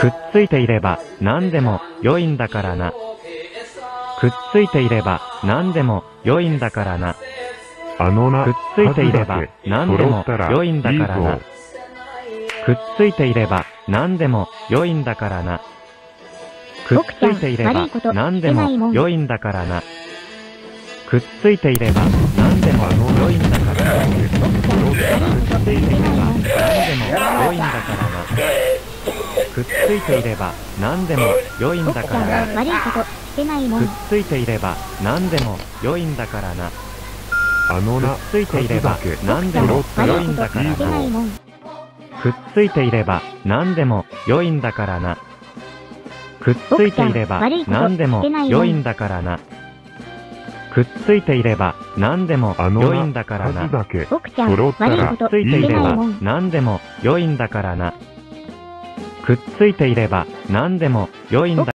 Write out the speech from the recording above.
くっついていれば何でも良いんだからな。くっついていれば何でも良いんだからな。あのな、くっついていれば何でも良いんだからな。くっついていれば何でも良いんだからな。くっついていれば何でも良いんだからな。くっついていれば何でも良いんだからな。くっついていれば何でも良いんだからな。くっついていれば何でも良いんだからな。悪いことしてないもんくっ。ついていれば何でも良いんだからな。あのな、くっついていれば何でも良いんだからな。くっついていれば何でも良いんだからな。くっついていれば何でも良いんだからな。くっついていれば何でもあの良いんな、だからな数。だけ奥ちゃん悪いことくっついていれば。何でも良いんだからな。くっついていれば何でも良いんだ